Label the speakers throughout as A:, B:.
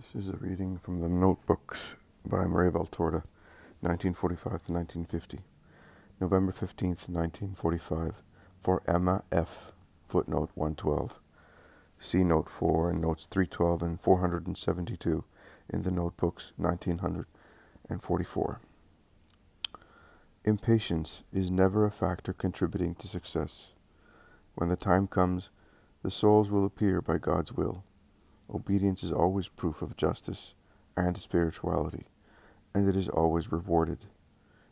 A: This is a reading from the Notebooks by Maria Valtorta, 1945 to 1950. November 15th, 1945, for Emma F. Footnote 112. See Note 4 and Notes 312 and 472 in the Notebooks 1944. Impatience is never a factor contributing to success. When the time comes, the souls will appear by God's will. Obedience is always proof of justice and spirituality, and it is always rewarded.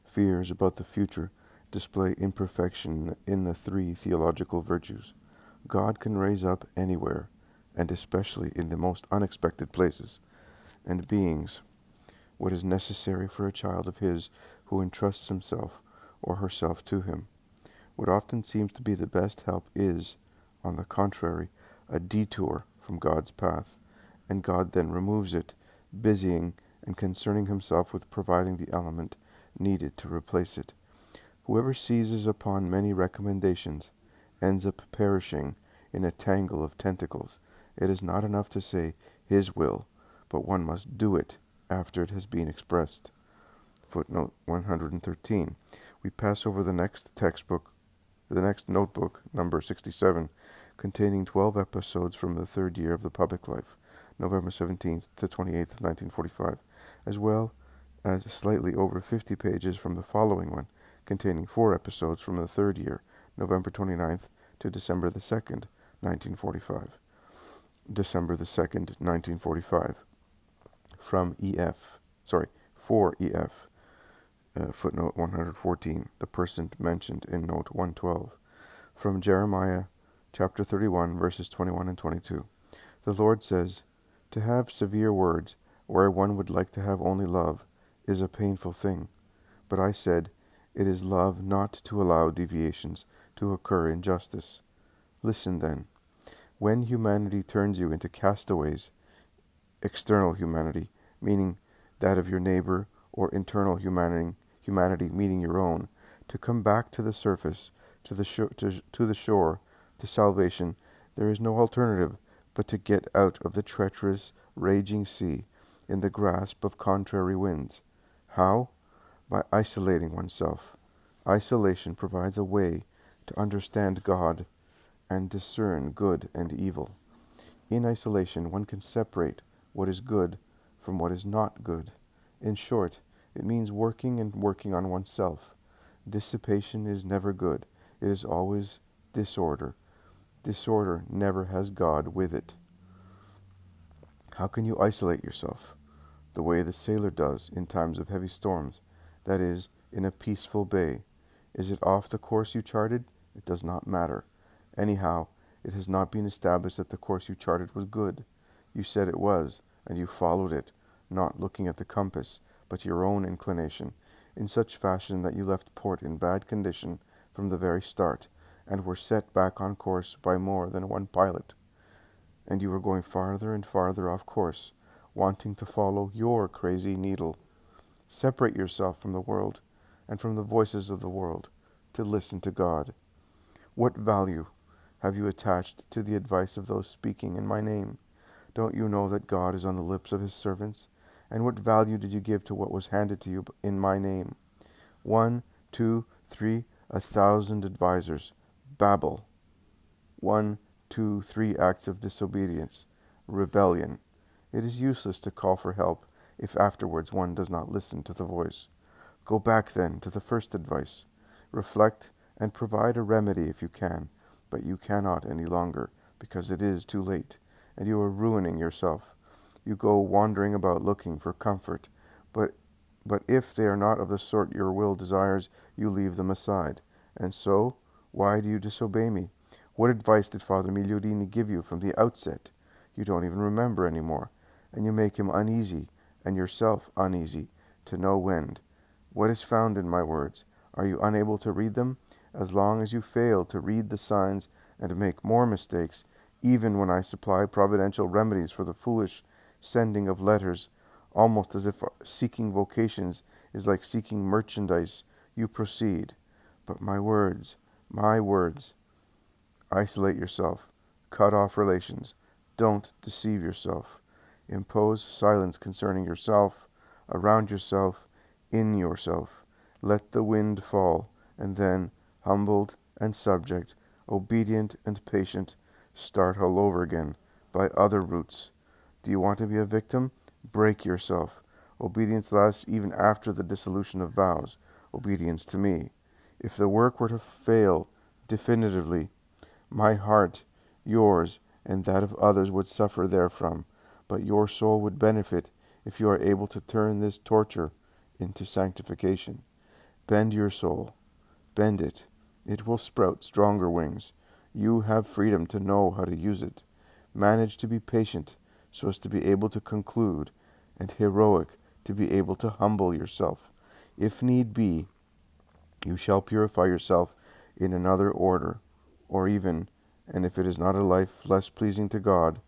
A: Fears about the future display imperfection in the three theological virtues. God can raise up anywhere, and especially in the most unexpected places and beings, what is necessary for a child of His who entrusts himself or herself to Him. What often seems to be the best help is, on the contrary, a detour from God's path, and God then removes it, busying and concerning himself with providing the element needed to replace it. Whoever seizes upon many recommendations ends up perishing in a tangle of tentacles. It is not enough to say His will, but one must do it after it has been expressed. Footnote 113. We pass over the next textbook, the next notebook, number 67, containing 12 episodes from the third year of the public life, November 17th to 28th, 1945, as well as slightly over 50 pages from the following one, containing four episodes from the third year, November 29th to December the 2nd, 1945. December the 2nd, 1945. From EF, sorry, for EF, uh, footnote 114, the person mentioned in note 112. From Jeremiah chapter 31, verses 21 and 22. The Lord says, To have severe words, where one would like to have only love, is a painful thing. But I said, It is love not to allow deviations to occur in justice. Listen then. When humanity turns you into castaways, external humanity, meaning that of your neighbor, or internal humanity, humanity meaning your own, to come back to the surface, to the, to, to the shore, to salvation, there is no alternative but to get out of the treacherous, raging sea in the grasp of contrary winds. How? By isolating oneself. Isolation provides a way to understand God and discern good and evil. In isolation, one can separate what is good from what is not good. In short, it means working and working on oneself. Dissipation is never good, it is always disorder. Disorder never has God with it. How can you isolate yourself? The way the sailor does in times of heavy storms, that is, in a peaceful bay. Is it off the course you charted? It does not matter. Anyhow, it has not been established that the course you charted was good. You said it was, and you followed it, not looking at the compass, but your own inclination, in such fashion that you left port in bad condition from the very start, and were set back on course by more than one pilot. And you were going farther and farther off course, wanting to follow your crazy needle. Separate yourself from the world and from the voices of the world to listen to God. What value have you attached to the advice of those speaking in my name? Don't you know that God is on the lips of his servants? And what value did you give to what was handed to you in my name? One, two, three, a thousand advisers. Babel. One, two, three acts of disobedience. Rebellion. It is useless to call for help if afterwards one does not listen to the voice. Go back then to the first advice. Reflect and provide a remedy if you can, but you cannot any longer because it is too late, and you are ruining yourself. You go wandering about looking for comfort, but but if they are not of the sort your will desires, you leave them aside. And so, why do you disobey me? What advice did Father Migliorini give you from the outset? You don't even remember any more, and you make him uneasy, and yourself uneasy, to no end. What is found in my words? Are you unable to read them? As long as you fail to read the signs and make more mistakes, even when I supply providential remedies for the foolish sending of letters, almost as if seeking vocations is like seeking merchandise, you proceed. But my words, my words, isolate yourself, cut off relations, don't deceive yourself. Impose silence concerning yourself, around yourself, in yourself. Let the wind fall, and then, humbled and subject, obedient and patient, start all over again by other routes. Do you want to be a victim? Break yourself. Obedience lasts even after the dissolution of vows. Obedience to me. If the work were to fail definitively, my heart, yours, and that of others would suffer therefrom, but your soul would benefit if you are able to turn this torture into sanctification. Bend your soul. Bend it. It will sprout stronger wings. You have freedom to know how to use it. Manage to be patient so as to be able to conclude, and heroic to be able to humble yourself. If need be, you shall purify yourself in another order, or even, and if it is not a life less pleasing to God,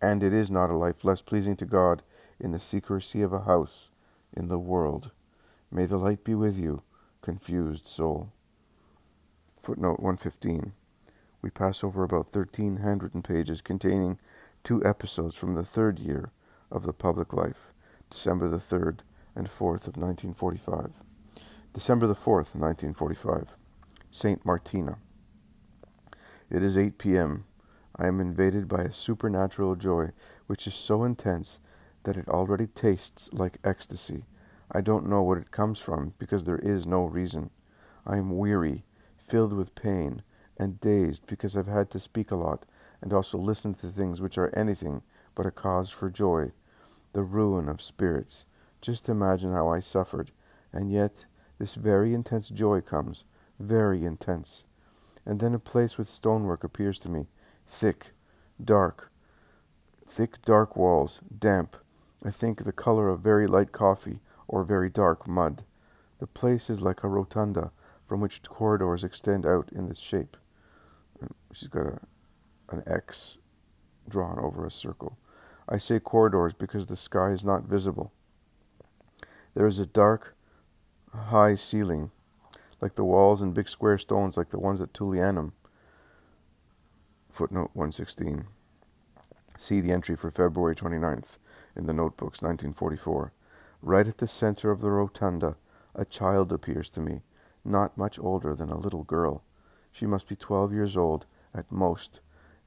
A: and it is not a life less pleasing to God in the secrecy of a house in the world. May the light be with you, confused soul. Footnote 115. We pass over about 13 handwritten pages containing two episodes from the third year of the public life, December the 3rd and 4th of 1945. December the 4th, 1945. St. Martina. It is 8 p.m. I am invaded by a supernatural joy which is so intense that it already tastes like ecstasy. I don't know what it comes from because there is no reason. I am weary, filled with pain, and dazed because I've had to speak a lot and also listen to things which are anything but a cause for joy. The ruin of spirits. Just imagine how I suffered, and yet this very intense joy comes, very intense. And then a place with stonework appears to me, thick, dark, thick dark walls, damp, I think the color of very light coffee or very dark mud. The place is like a rotunda from which corridors extend out in this shape. And she's got a, an X drawn over a circle. I say corridors because the sky is not visible. There is a dark, high ceiling, like the walls and big square stones like the ones at Tullianum. Footnote 116. See the entry for February 29th in the notebooks, 1944. Right at the center of the rotunda, a child appears to me, not much older than a little girl. She must be 12 years old at most,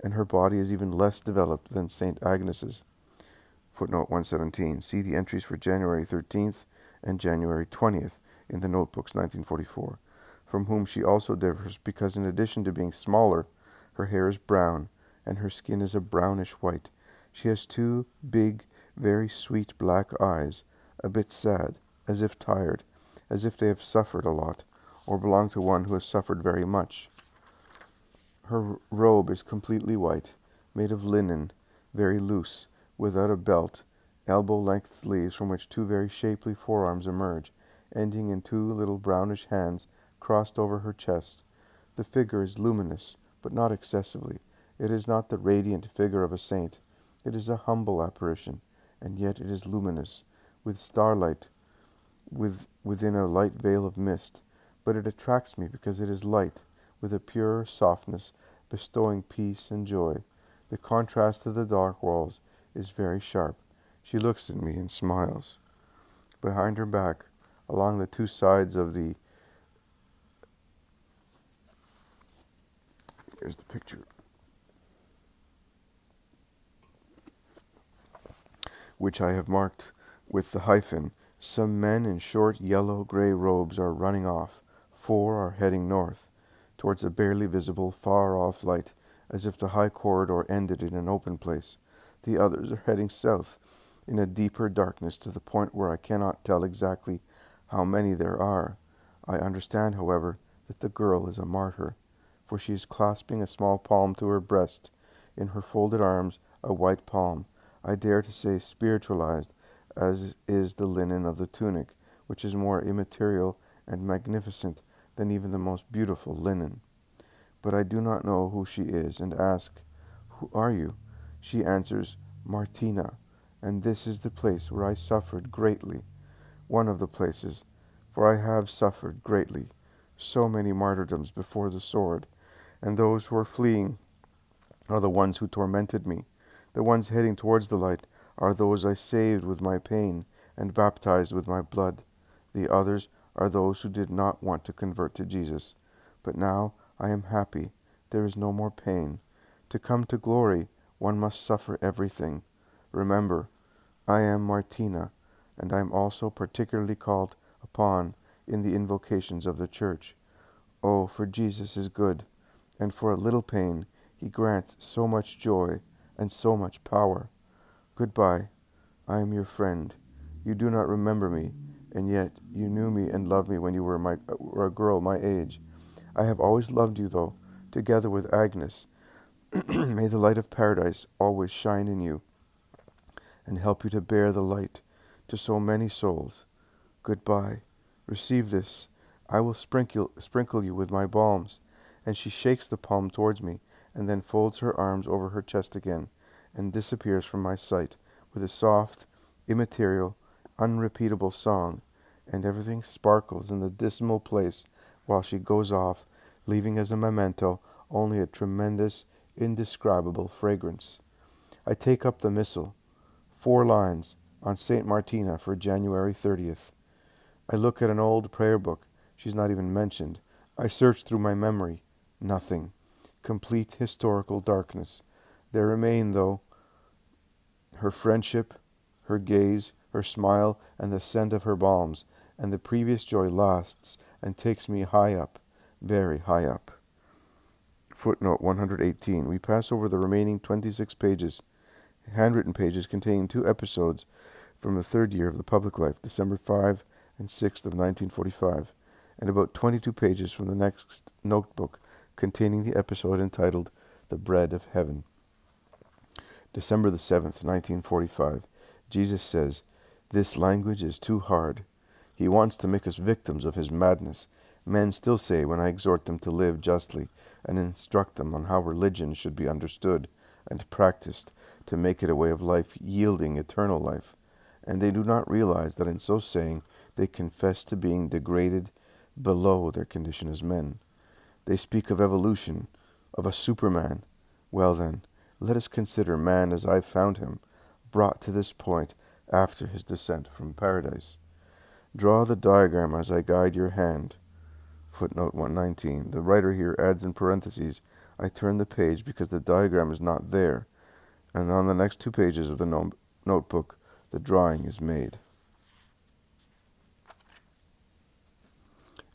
A: and her body is even less developed than St. Agnes's. Footnote 117. See the entries for January 13th and January 20th in the notebooks 1944, from whom she also differs because in addition to being smaller, her hair is brown and her skin is a brownish white. She has two big, very sweet black eyes, a bit sad, as if tired, as if they have suffered a lot, or belong to one who has suffered very much. Her robe is completely white, made of linen, very loose, without a belt, elbow length sleeves from which two very shapely forearms emerge, ending in two little brownish hands crossed over her chest. The figure is luminous, but not excessively. It is not the radiant figure of a saint. It is a humble apparition, and yet it is luminous, with starlight, with, within a light veil of mist. But it attracts me because it is light, with a pure softness, bestowing peace and joy. The contrast to the dark walls is very sharp. She looks at me and smiles. Behind her back, along the two sides of the here's the picture which I have marked with the hyphen, some men in short yellow gray robes are running off. Four are heading north, towards a barely visible, far off light, as if the high corridor ended in an open place. The others are heading south, in a deeper darkness to the point where I cannot tell exactly how many there are. I understand, however, that the girl is a martyr, for she is clasping a small palm to her breast, in her folded arms a white palm, I dare to say spiritualized, as is the linen of the tunic, which is more immaterial and magnificent than even the most beautiful linen. But I do not know who she is, and ask, Who are you? She answers, Martina, and this is the place where I suffered greatly. One of the places, for I have suffered greatly, so many martyrdoms before the sword, and those who are fleeing are the ones who tormented me. The ones heading towards the light are those I saved with my pain and baptized with my blood. The others are those who did not want to convert to Jesus. But now I am happy. There is no more pain. To come to glory, one must suffer everything. Remember, I am Martina, and I am also particularly called upon in the invocations of the Church. Oh, for Jesus is good, and for a little pain he grants so much joy and so much power. Goodbye. I am your friend. You do not remember me, and yet you knew me and loved me when you were, my, were a girl my age. I have always loved you, though, together with Agnes. May the light of paradise always shine in you and help you to bear the light to so many souls. Goodbye. Receive this. I will sprinkle, sprinkle you with my balms. And she shakes the palm towards me, and then folds her arms over her chest again, and disappears from my sight with a soft, immaterial, unrepeatable song, and everything sparkles in the dismal place while she goes off, leaving as a memento only a tremendous, indescribable fragrance. I take up the missal, four lines, on St. Martina for January 30th. I look at an old prayer book. She's not even mentioned. I search through my memory. Nothing. Complete historical darkness. There remain, though, her friendship, her gaze, her smile, and the scent of her balms, and the previous joy lasts and takes me high up, very high up. Footnote 118. We pass over the remaining 26 pages, handwritten pages containing two episodes from the third year of the public life, December 5 and 6th of 1945, and about 22 pages from the next notebook containing the episode entitled The Bread of Heaven. December the 7th, 1945. Jesus says, This language is too hard. He wants to make us victims of his madness. Men still say when I exhort them to live justly and instruct them on how religion should be understood and practiced to make it a way of life yielding eternal life, and they do not realize that in so saying they confess to being degraded below their condition as men. They speak of evolution, of a superman. Well then, let us consider man as I found him, brought to this point after his descent from paradise. Draw the diagram as I guide your hand. Footnote 119. The writer here adds in parentheses, I turn the page because the diagram is not there, and on the next two pages of the no notebook, the drawing is made.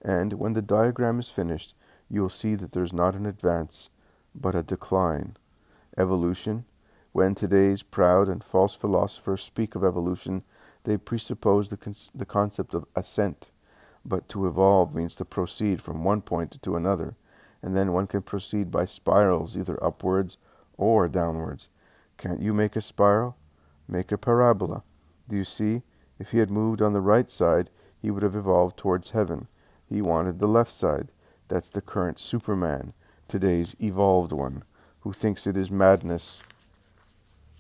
A: And when the diagram is finished, you will see that there is not an advance, but a decline. Evolution. When today's proud and false philosophers speak of evolution, they presuppose the, the concept of ascent. But to evolve means to proceed from one point to another, and then one can proceed by spirals, either upwards or downwards. Can't you make a spiral? Make a parabola. Do you see? If he had moved on the right side, he would have evolved towards heaven. He wanted the left side. That's the current Superman, today's evolved one, who thinks it is madness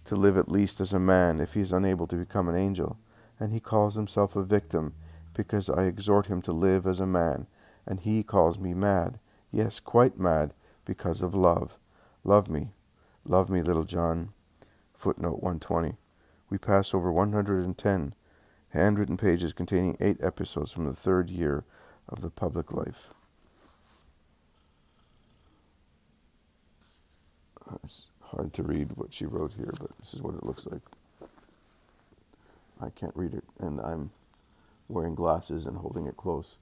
A: to live at least as a man if he is unable to become an angel. And he calls himself a victim because I exhort him to live as a man, and he calls me mad, yes, quite mad, because of love. Love me, love me, little John. Footnote 120. We pass over 110 handwritten pages containing eight episodes from the third year of the public life. It's hard to read what she wrote here, but this is what it looks like. I can't read it, and I'm wearing glasses and holding it close,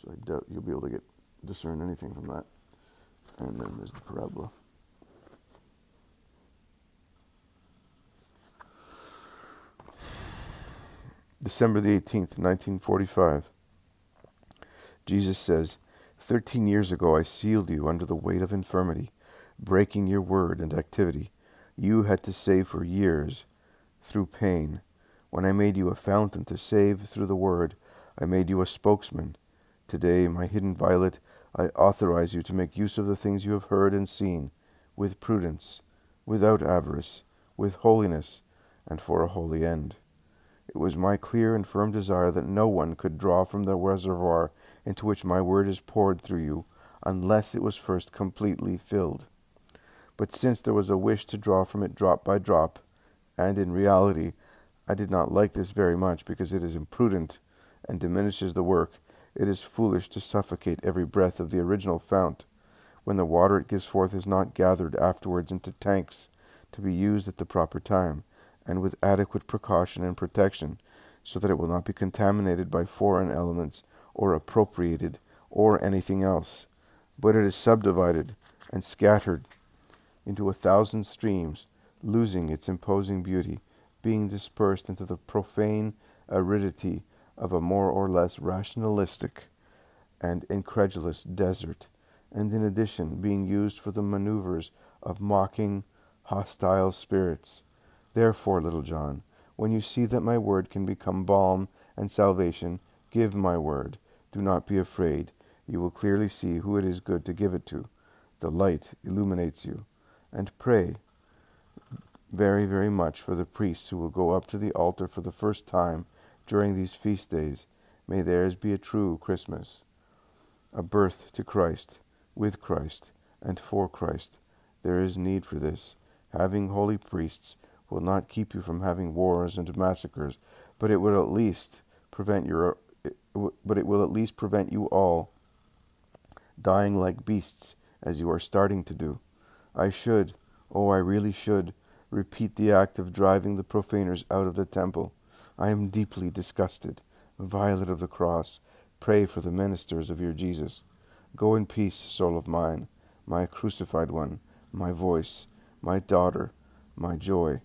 A: so I doubt you'll be able to get discern anything from that. And then there's the parabola. December the 18th, 1945. Jesus says, Thirteen years ago I sealed you under the weight of infirmity, breaking your word and activity. You had to save for years through pain. When I made you a fountain to save through the word, I made you a spokesman. Today, my hidden violet, I authorize you to make use of the things you have heard and seen, with prudence, without avarice, with holiness, and for a holy end. It was my clear and firm desire that no one could draw from the reservoir into which my word is poured through you, unless it was first completely filled. But since there was a wish to draw from it drop by drop, and in reality I did not like this very much, because it is imprudent and diminishes the work. It is foolish to suffocate every breath of the original fount, when the water it gives forth is not gathered afterwards into tanks to be used at the proper time, and with adequate precaution and protection, so that it will not be contaminated by foreign elements or appropriated or anything else, but it is subdivided and scattered into a thousand streams, losing its imposing beauty, being dispersed into the profane aridity of a more or less rationalistic and incredulous desert, and in addition being used for the maneuvers of mocking, hostile spirits. Therefore, little John, when you see that my word can become balm and salvation, give my word. Do not be afraid. You will clearly see who it is good to give it to. The light illuminates you. And pray very, very much for the priests who will go up to the altar for the first time during these feast days. May theirs be a true Christmas, a birth to Christ, with Christ, and for Christ. There is need for this. Having holy priests will not keep you from having wars and massacres, but it will at least prevent your but it will at least prevent you all dying like beasts as you are starting to do. I should, oh I really should, repeat the act of driving the profaners out of the temple. I am deeply disgusted. Violet of the cross, pray for the ministers of your Jesus. Go in peace, soul of mine, my crucified one, my voice, my daughter, my joy.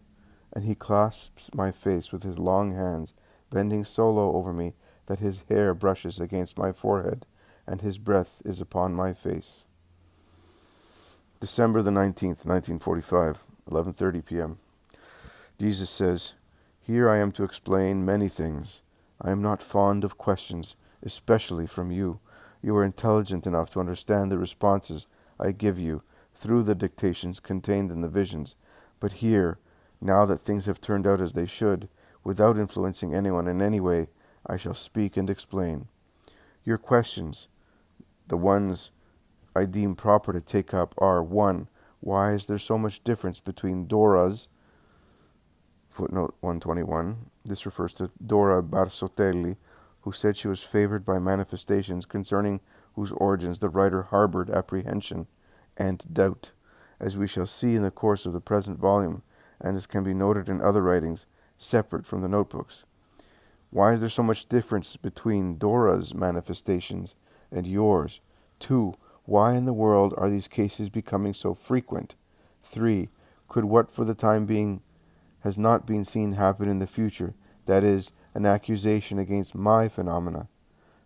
A: And he clasps my face with his long hands, bending so low over me that his hair brushes against my forehead, and his breath is upon my face. December the 19th, 1945, 11:30 p.m. Jesus says, "Here I am to explain many things. I am not fond of questions, especially from you. You are intelligent enough to understand the responses I give you through the dictations contained in the visions. But here, now that things have turned out as they should, without influencing anyone in any way, I shall speak and explain. Your questions, the ones I deem proper to take up, are 1. Why is there so much difference between Dora's, footnote 121, this refers to Dora Barsotelli, who said she was favored by manifestations concerning whose origins the writer harbored apprehension, and doubt, as we shall see in the course of the present volume, and as can be noted in other writings separate from the notebooks. Why is there so much difference between Dora's manifestations and yours? 2. Why in the world are these cases becoming so frequent? 3. Could what for the time being has not been seen happen in the future, that is, an accusation against my phenomena?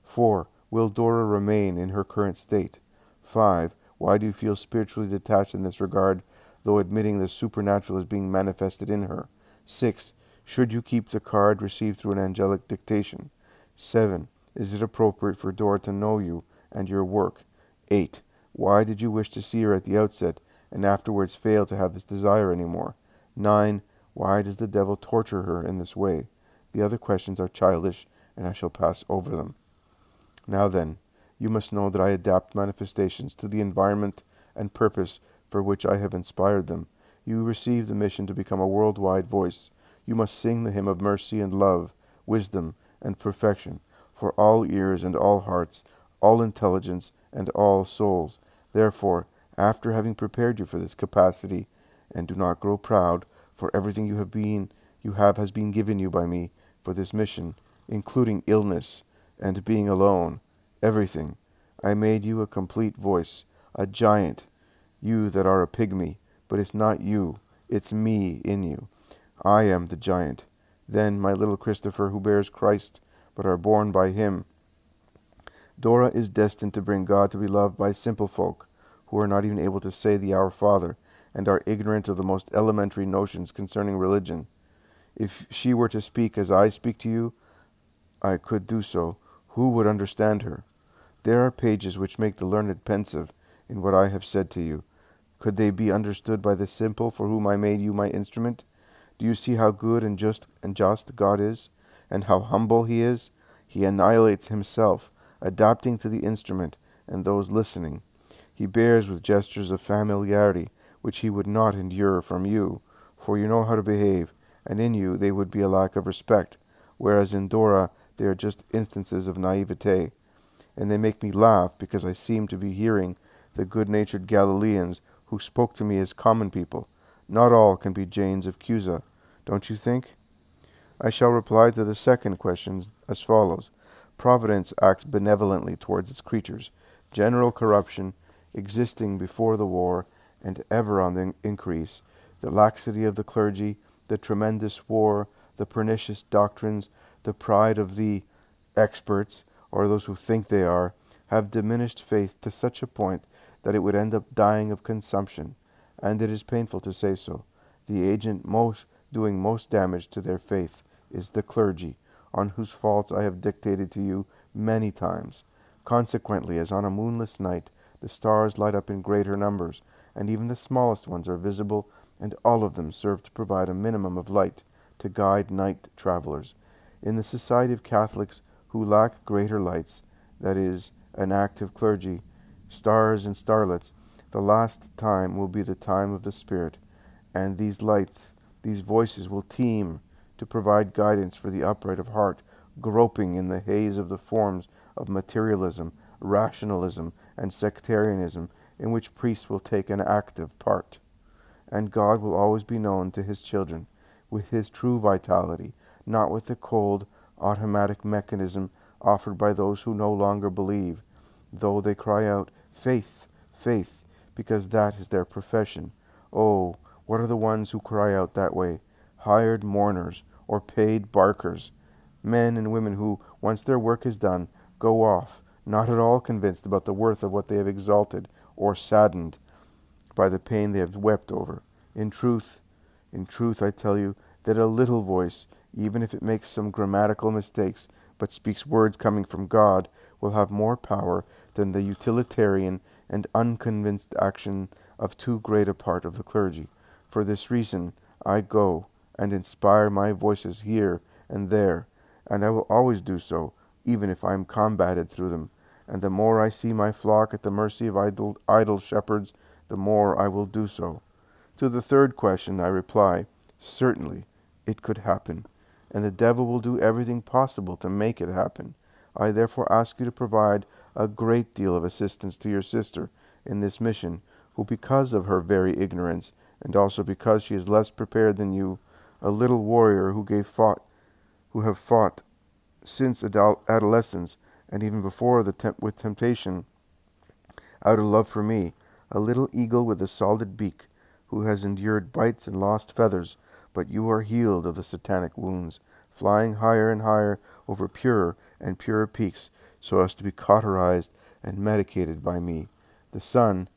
A: 4. Will Dora remain in her current state? 5. Why do you feel spiritually detached in this regard, though admitting the supernatural is being manifested in her? 6. Should you keep the card received through an angelic dictation? 7. Is it appropriate for Dora to know you and your work? 8. Why did you wish to see her at the outset and afterwards fail to have this desire any more? 9. Why does the devil torture her in this way? The other questions are childish, and I shall pass over them. Now then, you must know that I adapt manifestations to the environment and purpose for which I have inspired them. You receive the mission to become a worldwide voice. You must sing the hymn of mercy and love, wisdom and perfection, for all ears and all hearts, all intelligence and all souls. Therefore, after having prepared you for this capacity, and do not grow proud, for everything you have been you have has been given you by me for this mission, including illness and being alone, everything. I made you a complete voice, a giant, you that are a pygmy, but it's not you, it's me in you. I am the giant. Then my little Christopher, who bears Christ, but are borne by him. Dora is destined to bring God to be loved by simple folk, who are not even able to say the Our Father, and are ignorant of the most elementary notions concerning religion. If she were to speak as I speak to you, I could do so. Who would understand her? There are pages which make the learned pensive in what I have said to you. Could they be understood by the simple for whom I made you my instrument? Do you see how good and just and just God is, and how humble he is? He annihilates himself, adapting to the instrument and those listening. He bears with gestures of familiarity which he would not endure from you, for you know how to behave, and in you they would be a lack of respect, whereas in Dora they are just instances of naivete. And they make me laugh because I seem to be hearing the good natured Galileans who spoke to me as common people. Not all can be Janes of Cusa, don't you think? I shall reply to the second question as follows Providence acts benevolently towards its creatures. General corruption, existing before the war, and ever on the increase, the laxity of the clergy, the tremendous war, the pernicious doctrines, the pride of the experts, or those who think they are, have diminished faith to such a point that it would end up dying of consumption, and it is painful to say so. The agent most doing most damage to their faith is the clergy, on whose faults I have dictated to you many times. Consequently, as on a moonless night, the stars light up in greater numbers, and even the smallest ones are visible, and all of them serve to provide a minimum of light to guide night travelers. In the society of Catholics who lack greater lights, that is, an active clergy, stars and starlets, the last time will be the time of the Spirit, and these lights, these voices will teem to provide guidance for the upright of heart, groping in the haze of the forms of materialism, rationalism, and sectarianism in which priests will take an active part. And God will always be known to his children with his true vitality, not with the cold, automatic mechanism offered by those who no longer believe, though they cry out, Faith, faith, because that is their profession. Oh, what are the ones who cry out that way? Hired mourners, or paid barkers, men and women who, once their work is done, go off, not at all convinced about the worth of what they have exalted or saddened by the pain they have wept over. In truth, in truth, I tell you that a little voice, even if it makes some grammatical mistakes, but speaks words coming from God, will have more power than the utilitarian and unconvinced action of too great a part of the clergy. For this reason, I go and inspire my voices here and there, and I will always do so, even if I am combated through them. And the more I see my flock at the mercy of idle, idle shepherds, the more I will do so. To the third question I reply, certainly it could happen, and the devil will do everything possible to make it happen. I therefore ask you to provide a great deal of assistance to your sister in this mission, who, because of her very ignorance, and also because she is less prepared than you, a little warrior who gave fought, who have fought since adolescence and even before the temp- with temptation, out of love for me, a little eagle with a solid beak, who has endured bites and lost feathers, but you are healed of the satanic wounds, flying higher and higher over purer and purer peaks, so as to be cauterized and medicated by me. The sun,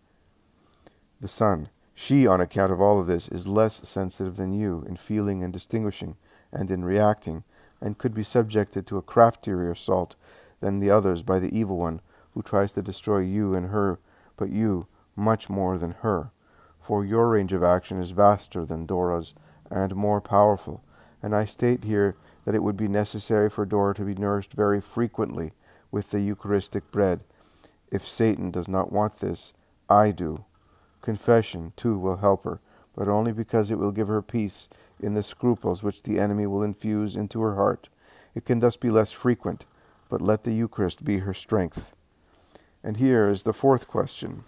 A: the sun, she, on account of all of this, is less sensitive than you in feeling and distinguishing, and in reacting, and could be subjected to a craftier assault than the others by the evil one, who tries to destroy you and her, but you much more than her. For your range of action is vaster than Dora's, and more powerful, and I state here that it would be necessary for Dora to be nourished very frequently with the Eucharistic bread. If Satan does not want this, I do. Confession, too, will help her, but only because it will give her peace in the scruples which the enemy will infuse into her heart. It can thus be less frequent, but let the Eucharist be her strength. And here is the fourth question.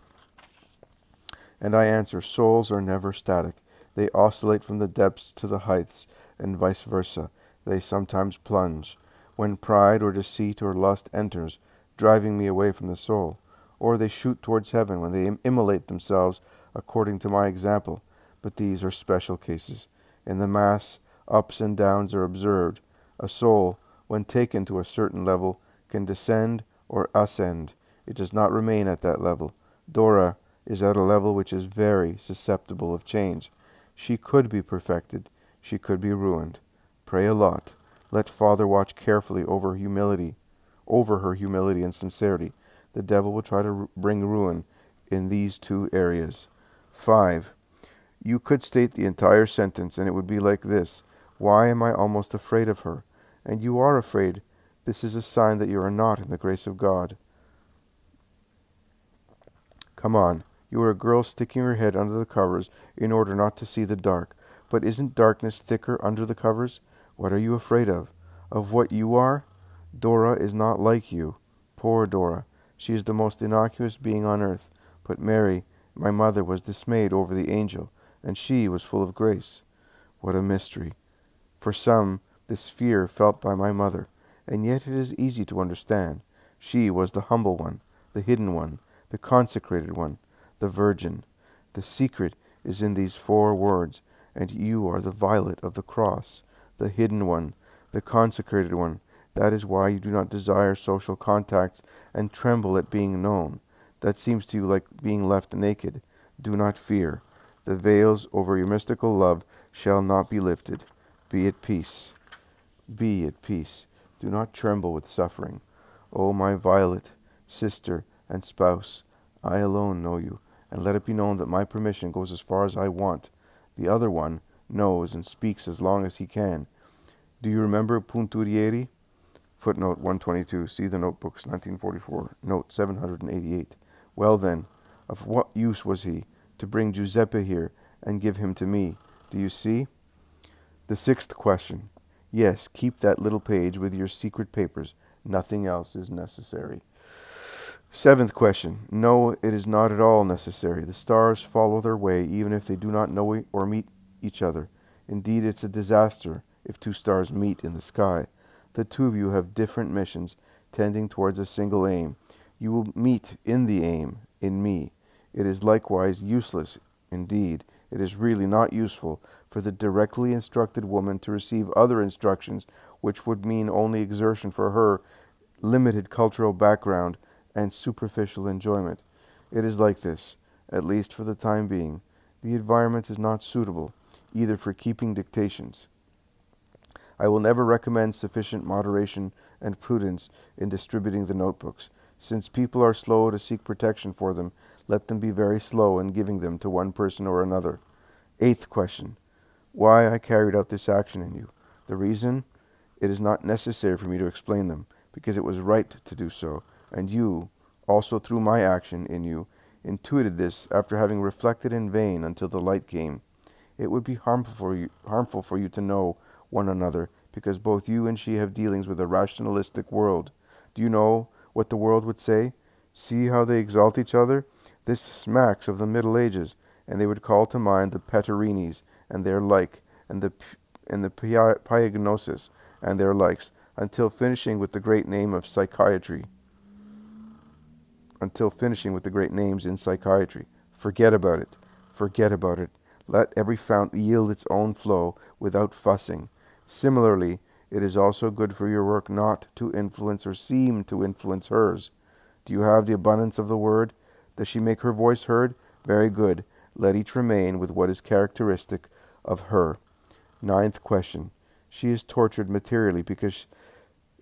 A: And I answer souls are never static. They oscillate from the depths to the heights, and vice versa. They sometimes plunge, when pride or deceit or lust enters, driving me away from the soul or they shoot towards heaven when they immolate themselves according to my example. But these are special cases. In the Mass, ups and downs are observed. A soul, when taken to a certain level, can descend or ascend. It does not remain at that level. Dora is at a level which is very susceptible of change. She could be perfected. She could be ruined. Pray a lot. Let Father watch carefully over humility, over her humility and sincerity the devil will try to bring ruin in these two areas. 5. You could state the entire sentence, and it would be like this Why am I almost afraid of her? And you are afraid. This is a sign that you are not in the grace of God. Come on. You are a girl sticking her head under the covers in order not to see the dark. But isn't darkness thicker under the covers? What are you afraid of? Of what you are? Dora is not like you. Poor Dora. She is the most innocuous being on earth. But Mary, my mother, was dismayed over the angel, and she was full of grace. What a mystery! For some, this fear felt by my mother, and yet it is easy to understand. She was the humble one, the hidden one, the consecrated one, the virgin. The secret is in these four words, and you are the violet of the cross, the hidden one, the consecrated one. That is why you do not desire social contacts and tremble at being known. That seems to you like being left naked. Do not fear. The veils over your mystical love shall not be lifted. Be at peace. Be at peace. Do not tremble with suffering. O my violet, sister, and spouse, I alone know you, and let it be known that my permission goes as far as I want. The other one knows and speaks as long as he can. Do you remember Punturieri? Footnote 122. See the notebooks, 1944. Note 788. Well then, of what use was he to bring Giuseppe here and give him to me? Do you see? The sixth question. Yes, keep that little page with your secret papers. Nothing else is necessary. Seventh question. No, it is not at all necessary. The stars follow their way even if they do not know or meet each other. Indeed, it's a disaster if two stars meet in the sky. The two of you have different missions tending towards a single aim. You will meet in the aim, in me. It is likewise useless, indeed, it is really not useful for the directly instructed woman to receive other instructions which would mean only exertion for her limited cultural background and superficial enjoyment. It is like this, at least for the time being. The environment is not suitable, either for keeping dictations. I will never recommend sufficient moderation and prudence in distributing the notebooks. Since people are slow to seek protection for them, let them be very slow in giving them to one person or another. Eighth question Why I carried out this action in you. The reason? It is not necessary for me to explain them, because it was right to do so, and you, also through my action in you, intuited this after having reflected in vain until the light came. It would be harmful for you, harmful for you to know one another, because both you and she have dealings with a rationalistic world. Do you know what the world would say? See how they exalt each other? This smacks of the Middle Ages, and they would call to mind the Peterinis and their like, and the and the Pyagnosis and their likes, until finishing with the great name of psychiatry. Until finishing with the great names in psychiatry. Forget about it. Forget about it. Let every fount yield its own flow without fussing. Similarly, it is also good for your work not to influence or seem to influence hers. Do you have the abundance of the word? Does she make her voice heard? Very good. Let each remain with what is characteristic of her. Ninth question. She is tortured materially because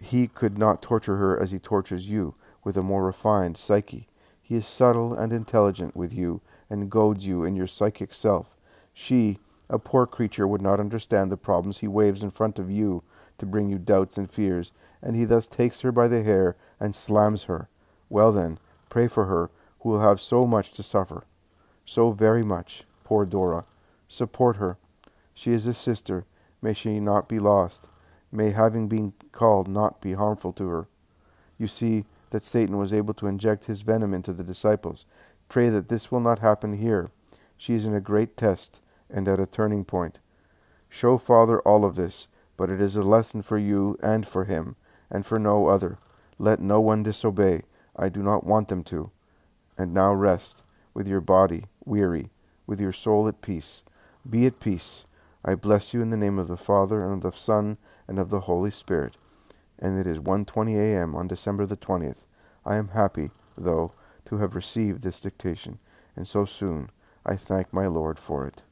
A: he could not torture her as he tortures you, with a more refined psyche. He is subtle and intelligent with you, and goads you in your psychic self. She, a poor creature would not understand the problems he waves in front of you to bring you doubts and fears, and he thus takes her by the hair and slams her. Well then, pray for her, who will have so much to suffer. So very much, poor Dora. Support her. She is a sister. May she not be lost. May having been called not be harmful to her. You see that Satan was able to inject his venom into the disciples. Pray that this will not happen here. She is in a great test and at a turning point. Show Father all of this, but it is a lesson for you and for him, and for no other. Let no one disobey. I do not want them to. And now rest, with your body weary, with your soul at peace. Be at peace. I bless you in the name of the Father, and of the Son, and of the Holy Spirit. And it is 1.20 a.m. on December the 20th. I am happy, though, to have received this dictation, and so soon I thank my Lord for it.